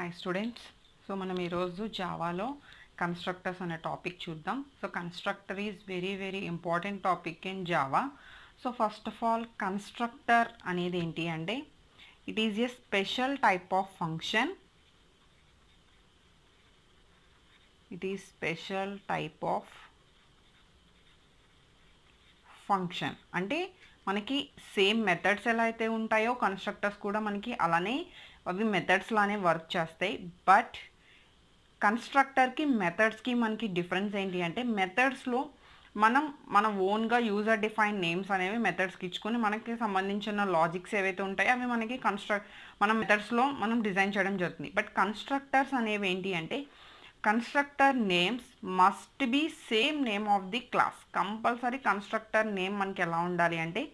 Hi students so మనం ఈరోజు జావాలో కన్స్ట్రక్టర్స్ అనే టాపిక్ చూద్దాం. So constructor is very very important topic in Java so first of all constructor అనేది ఏంటి అంటే it is a special type of function it is special type of function అంటే మనకి సేమ్ మెథడ్స్ ఎలా అయితే ఉంటాయో కన్స్ట్రక్టర్స్ కూడా మనకి అలానే అవి మెథడ్స్ లానే వర్క్ చేస్తాయి. బట్ కన్స్ట్రక్టర్కి మెథడ్స్కి మనకి డిఫరెన్స్ ఏంటి అంటే మెథడ్స్లో మనం మన ఓన్గా యూజర్ డిఫైన్ నేమ్స్ అనేవి మెథడ్స్కి ఇచ్చుకొని మనకి సంబంధించిన లాజిక్స్ ఏవైతే ఉంటాయో అవి మనకి కన్స్ట్రక్ట్ మన మెథడ్స్లో మనం డిజైన్ చేయడం జరుగుతుంది. బట్ కన్స్ట్రక్టర్స్ అనేవి ఏంటి అంటే constructor names must be same name of the class compulsory constructor name మనకి ఎలా ఉండాలి అంటే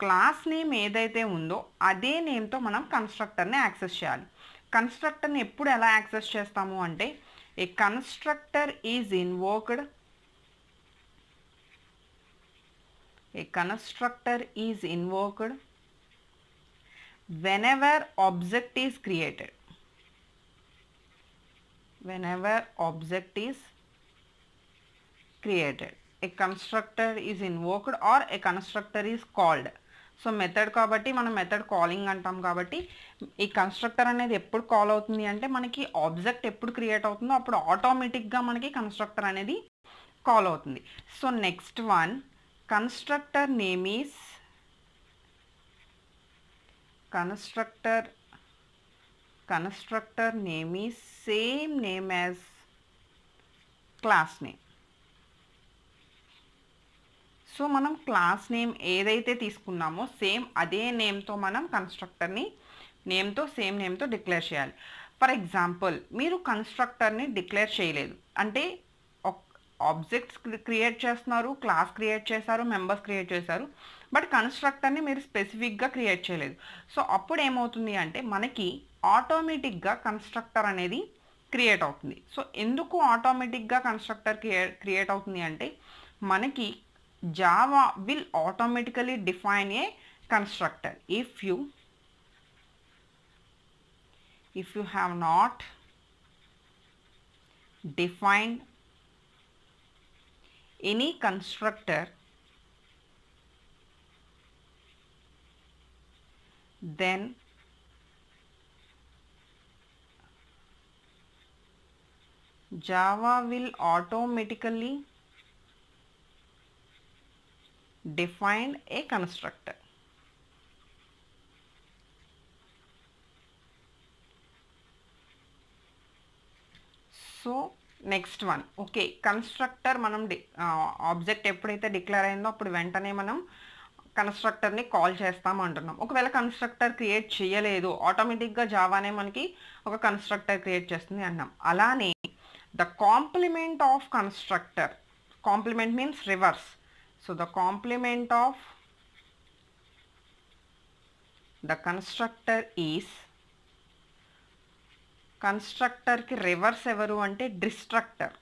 క్లాస్ నేమ్ ఏదైతే ఉందో అదే నేమ్తో మనం కన్స్ట్రక్టర్ని యాక్సెస్ చేయాలి. కన్స్ట్రక్టర్ని ఎప్పుడు ఎలా యాక్సెస్ చేస్తాము అంటే a constructor is invoked a constructor is invoked whenever object is created whenever object is created a constructor is invoked or a constructor is called సో మెథడ్ కాబట్టి మనం మెథడ్ కాలింగ్ అంటాం కాబట్టి ఈ కన్స్ట్రక్టర్ అనేది ఎప్పుడు కాల్ అవుతుంది అంటే మనకి ఆబ్జెక్ట్ ఎప్పుడు క్రియేట్ అవుతుందో అప్పుడు ఆటోమేటిక్గా మనకి కన్స్ట్రక్టర్ అనేది కాల్ అవుతుంది. So next one constructor name is constructor constructor name is same name as class name so మనం క్లాస్ నేమ్ ఏదైతే తీసుకున్నామో సేమ్ అదే నేమ్తో మనం కన్స్ట్రక్టర్ని నేమ్తో సేమ్ నేమ్తో డిక్లేర్ చేయాలి. ఫర్ ఎగ్జాంపుల్ మీరు కన్స్ట్రక్టర్ని డిక్లేర్ చేయలేదు. అంటే ఆబ్జెక్ట్స్ క్రియేట్ చేస్తున్నారు క్లాస్ క్రియేట్ చేశారు మెంబర్స్ క్రియేట్ చేశారు బట్ కన్స్ట్రక్టర్ని మీరు స్పెసిఫిక్గా క్రియేట్ చేయలేదు. సో అప్పుడు ఏమవుతుంది అంటే మనకి ఆటోమేటిక్గా కన్స్ట్రక్టర్ అనేది క్రియేట్ అవుతుంది. సో ఎందుకు ఆటోమేటిక్గా కన్స్ట్రక్టర్ క్రియేట్ క్రియేట్ అవుతుంది అంటే మనకి Java will automatically define a constructor. If you if you have not defined any constructor then Java will automatically defined a constructor. So next one. Okay constructor మనం the object ఎప్పుడైతే declare అయిందో అప్పుడు వెంటనే మనం కన్స్ట్రక్టర్ని call చేస్తాం అంటున్నాం. ఒకవేళ constructor create చేయలేదు ఆటోమేటిక్గా జావానే మనకి ఒక కన్స్ట్రక్టర్ క్రియేట్ చేస్తుంది అన్నాం అలానే the complement of constructor complement means reverse. So the complement of the constructor is కన్స్ట్రక్టర్కి reverse ఎవరు అంటే destructor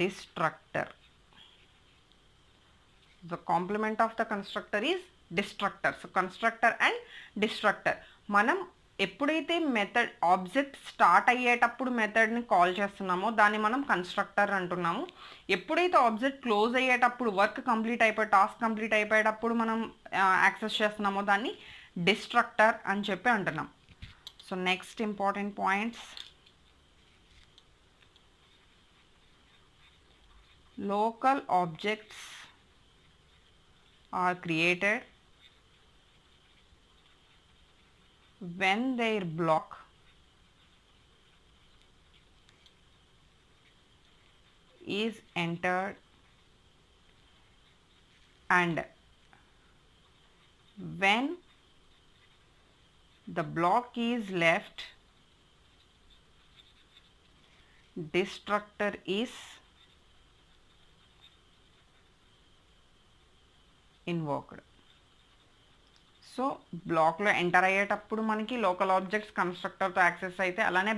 destructor the complement of the constructor is destructor so constructor and destructor మనం ఎప్పుడైతే మెథడ్ ఆబ్జెక్ట్ స్టార్ట్ అయ్యేటప్పుడు మెథడ్ని call చేస్తున్నామో దాన్ని మనం constructor అంటున్నాము. ఎప్పుడైతే ఆబ్జెక్ట్ క్లోజ్ అయ్యేటప్పుడు వర్క్ కంప్లీట్ అయిపోయి టాస్క్ కంప్లీట్ అయిపోయేటప్పుడు మనం యాక్సెస్ చేస్తున్నామో దాన్ని డిస్ట్రక్టర్ అని చెప్పి అంటున్నాం. So next important points Local objects are created. When their block is entered and when the block is left destructor is invoked so బ్లాక్లో ఎంటర్ అయ్యేటప్పుడు మనకి లోకల్ ఆబ్జెక్ట్స్ కన్స్ట్రక్టర్తో యాక్సెస్ అయితే అలానే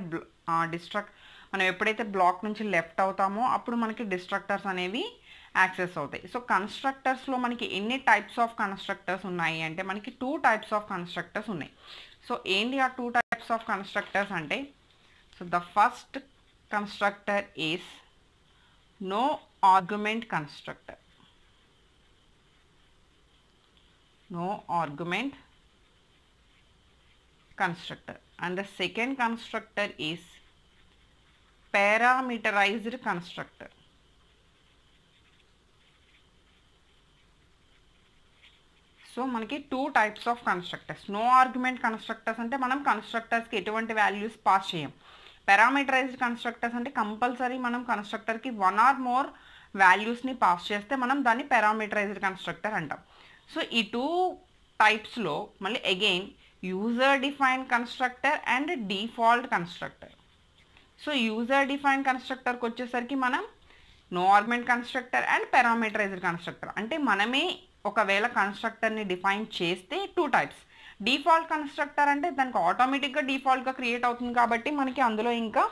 డిస్ట్రక్ట్ మనం ఎప్పుడైతే బ్లాక్ నుంచి లెఫ్ట్ అవుతామో అప్పుడు మనకి డిస్ట్రక్టర్స్ అనేవి యాక్సెస్ అవుతాయి. సో కన్స్ట్రక్టర్స్లో మనకి ఎన్ని టైప్స్ ఆఫ్ కన్స్ట్రక్టర్స్ ఉన్నాయి అంటే మనకి టూ టైప్స్ ఆఫ్ కన్స్ట్రక్టర్స్ ఉన్నాయి. సో ఏంటి ఆ టూ టైప్స్ ఆఫ్ కన్స్ట్రక్టర్స్ అంటే so the first constructor is no argument constructor. No argument. Constructor. And the second constructor is parameterized constructor. So మనకి two types of constructors no argument constructors అంటే మనం కన్స్ట్రక్టర్స్కి ఎటువంటి values pass చేయం. Parameterised constructors అంటే compulsory మనం కన్స్ట్రక్టర్కి one or more వాల్యూస్ని పాస్ చేస్తే మనం దాన్ని పారామీటరైజ్డ్ కన్స్ట్రక్టర్ అంటాం. సో ఈ టూ టైప్స్లో మళ్ళీ again user define constructor and default constructor so user define కన్స్ట్రక్టర్కి వచ్చేసరికి మనం no argument constructor and parameterized constructor అంటే మనమే ఒకవేళ కన్స్ట్రక్టర్ని డిఫైన్ చేస్తే టూ టైప్స్ డిఫాల్ట్ కన్స్ట్రక్టర్ అంటే దానికి ఆటోమేటిక్గా డిఫాల్ట్గా క్రియేట్ అవుతుంది కాబట్టి మనకి అందులో ఇంకా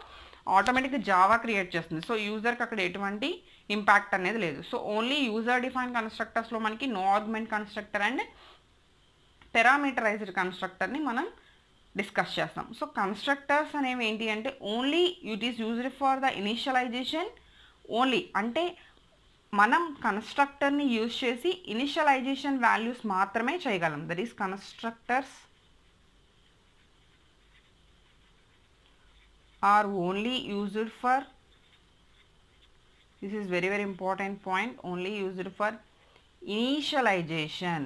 ఆటోమేటిక్గా జావా క్రియేట్ చేస్తుంది. సో యూజర్కి అక్కడ ఎటువంటి ఇంపాక్ట్ అనేది లేదు. సో ఓన్లీ యూజర్ డిఫైన్ కన్స్ట్రక్టర్స్లో మనకి no argument constructor and parameterized కన్స్ట్రక్టర్ని మనం డిస్కస్ చేస్తాం. సో కన్స్ట్రక్టర్స్ అనేవి ఏంటి అంటే only it is used for the initialization only అంటే మనం కన్స్ట్రక్టర్ని యూజ్ చేసి ఇనిషియలైజేషన్ వాల్యూస్ మాత్రమే చేయగలం. That is constructors are only used for this is very very important point only used for initialization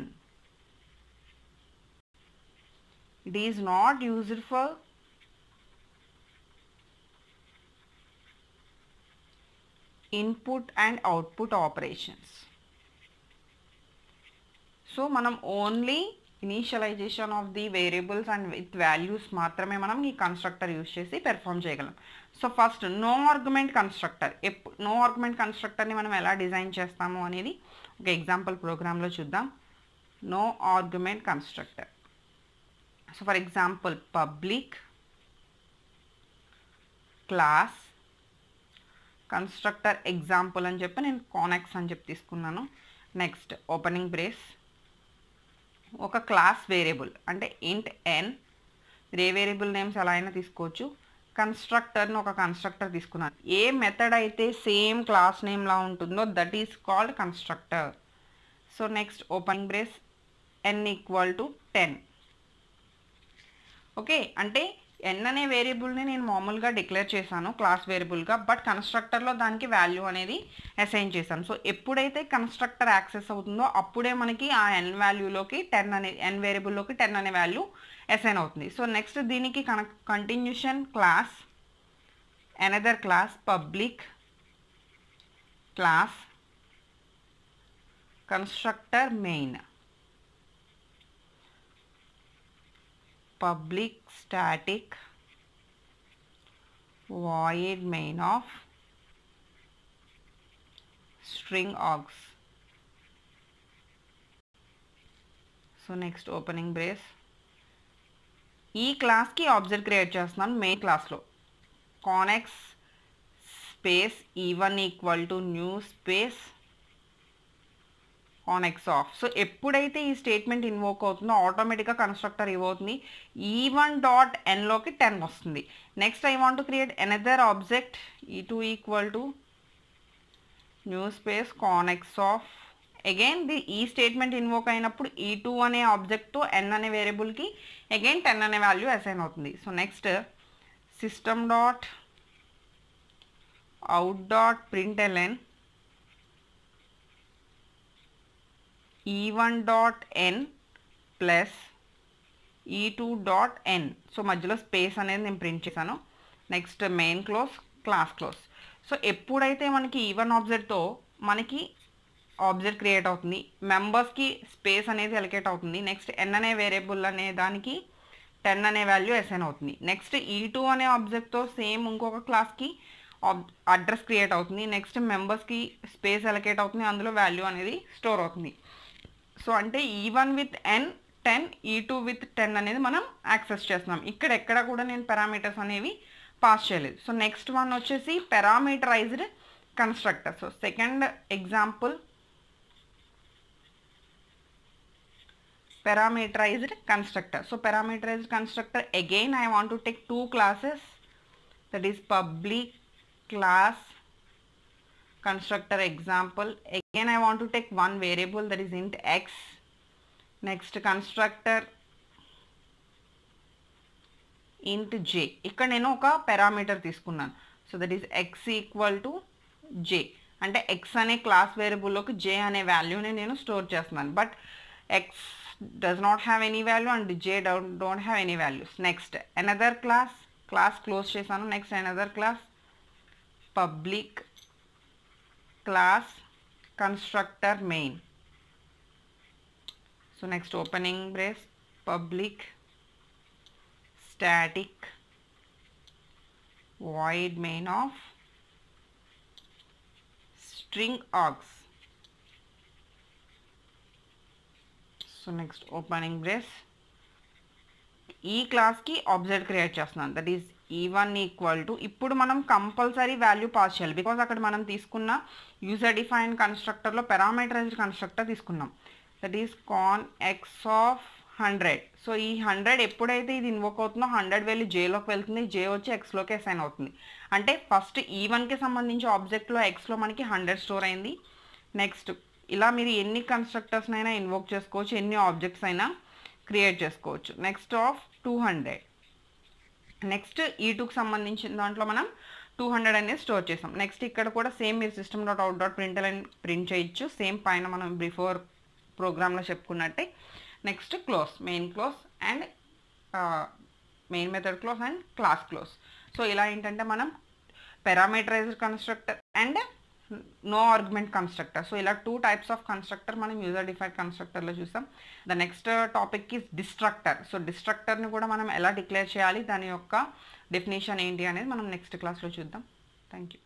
it is not used for input and output operations so మనం only Initialization of the variables and with values మాత్రమే మనం ఈ constructor use చేసి perform చేయగలం. So first no argument constructor ఎప్పు no argument కన్స్ట్రక్టర్ని మనం ఎలా డిజైన్ చేస్తాము అనేది ఒక ఎగ్జాంపుల్ ప్రోగ్రాంలో చూద్దాం. No argument constructor so for example public class constructor example అని చెప్పి నేను కానెక్స్ అని చెప్పి తీసుకున్నాను. నెక్స్ట్ ఓపెనింగ్ బ్రేస్ ఒక క్లాస్ వేరియబుల్. అంటే ఇంట్ ఎన్ ఏ వేరియబుల్ నేమ్స్ ఎలా అయినా తీసుకోవచ్చు. కన్స్ట్రక్టర్ని ఒక కన్స్ట్రక్టర్ తీసుకున్నాను. ఏ మెథడ్ అయితే సేమ్ క్లాస్ నేమ్లా ఉంటుందో that is called constructor so next open brace N equal to ten okay అంటే ఎన్ అనే వేరియబుల్ని నేను మామూలుగా డిక్లేర్ చేశాను క్లాస్ వేరియబుల్గా బట్ కన్స్ట్రక్టర్లో దానికి వాల్యూ అనేది అసైన్ చేశాను. సో ఎప్పుడైతే కన్స్ట్రక్టర్ యాక్సెస్ అవుతుందో అప్పుడే మనకి ఆ ఎన్ వాల్యూలోకి టెన్ అనే ఎన్ వేరియబుల్లోకి టెన్ అనే వాల్యూ అసైన్ అవుతుంది. సో నెక్స్ట్ దీనికి కన continuation class another class public class constructor main public static void main of string args so next opening brace ఈ క్లాస్కి ఆబ్జెక్ట్ క్రియేట్ చేస్తున్నాను మెయిన్ క్లాస్లో Conex space E one equal to new space on X of so ఎప్పుడైతే ఈ statement invoke అవుతుందో ఆటోమేటిక్గా constructor ఇవ్వవుతుంది. ఈ వన్ డాట్ ఎన్లోకి టెన్ వస్తుంది. Next I want to create another object E two equal to new space Conex of again the ఈ statement invoke అయినప్పుడు ఈ టూ అనే ఆబ్జెక్ట్తో ఎన్ అనే వేరియబుల్కి అగైన్ టెన్ అనే వాల్యూ అసైన్ అవుతుంది. So next system dot out dot print L N ఈ1 dot N plus E two dot N so మధ్యలో space అనేది నేను ప్రింట్ చేశాను. Next main close class close so ఎప్పుడైతే మనకి e ఈవన్ ఆబ్జెక్ట్తో మనకి object create అవుతుంది మెంబర్స్కి స్పేస్ అనేది ఎలికేట్ అవుతుంది. నెక్స్ట్ ఎన్ అనే వేరియబుల్ అనే దానికి టెన్ అనే వాల్యూ ఎస్ఎన్ అవుతుంది. నెక్స్ట్ ఈ టూ అనే ఆబ్జెక్ట్తో సేమ్ ఇంకొక క్లాస్కి అడ్రస్ క్రియేట్ అవుతుంది. నెక్స్ట్ మెంబర్స్కి స్పేస్ ఎలకేట్ అవుతుంది. అందులో వాల్యూ అనేది స్టోర్ అవుతుంది. సో అంటే E one with N ten E two with ten అనేది మనం యాక్సెస్ చేస్తున్నాం. ఇక్కడ ఎక్కడ కూడా నేను పెరామీటర్స్ అనేవి పాస్ చేయలేదు. సో నెక్స్ట్ వన్ వచ్చేసి parameterized constructor so second example parameterized constructor so parameterized constructor again I want to take two classes that is public class constructor example again i want to take one variable that is int x. Next constructor int j. ఇక్కడ నేను ఒక parameter తీసుకున్నాను. So that is X equal to J అంటే X అనే class వేరియబుల్లోకి జే అనే వాల్యూని నేను store చేస్తున్నాను. But X does not have any value and J don't don't have any values next another class class close చేశాను. Next another class public class constructor main. So next opening brace public static void main of string args so next opening brace ఈ క్లాస్కి object create చేస్తున్నాను. That is E one equal to ఇప్పుడు మనం compulsory value pass చేయాలి. Because అక్కడ మనం తీసుకున్న user define కన్స్ట్రక్టర్లో పెరామీటరైజ్డ్ కన్స్ట్రక్టర్ తీసుకున్నాం. That is Conex of hundred so ఈ హండ్రెడ్ ఎప్పుడైతే ఇది ఇన్వోక్ అవుతుందో హండ్రెడ్ వెళ్ళి జేలోకి వెళ్తుంది. జే వచ్చి ఎక్స్లోకి అసైన్ అవుతుంది. అంటే ఫస్ట్ ఈ వన్కి సంబంధించి ఆబ్జెక్ట్లో ఎక్స్లో మనకి హండ్రెడ్ స్టోర్ అయింది. నెక్స్ట్ ఇలా మీరు ఎన్ని కన్స్ట్రక్టర్స్నైనా ఇన్వోక్ చేసుకోవచ్చు. ఎన్ని ఆబ్జెక్ట్స్ అయినా. క్రియేట్ చేసుకోవచ్చు. Next of two hundred next ఈ టూకి సంబంధించిన దాంట్లో మనం టూ హండ్రెడ్ అనేది స్టోర్ చేసాం. నెక్స్ట్ ఇక్కడ కూడా సేమ్ మీరు system dot out dot print అని ప్రింట్ చేయొచ్చు. సేమ్ పైన మనం బిఫోర్ ప్రోగ్రాంలో చెప్పుకున్నట్టే. Next close main close and main method close and class close so ఇలా ఏంటంటే మనం parameterized constructor and no argument constructor so ఇలా టూ టైప్స్ ఆఫ్ కన్స్ట్రక్టర్ మనం యూజర్ డిఫైడ్ కన్స్ట్రక్టర్లో చూసాం the next topic is destructor so డిస్ట్రక్టర్ని కూడా మనం ఎలా డిక్లేర్ చేయాలి? దాని యొక్క డెఫినేషన్ ఏంటి అనేది మనం నెక్స్ట్ క్లాస్లో చూద్దాం. Thank you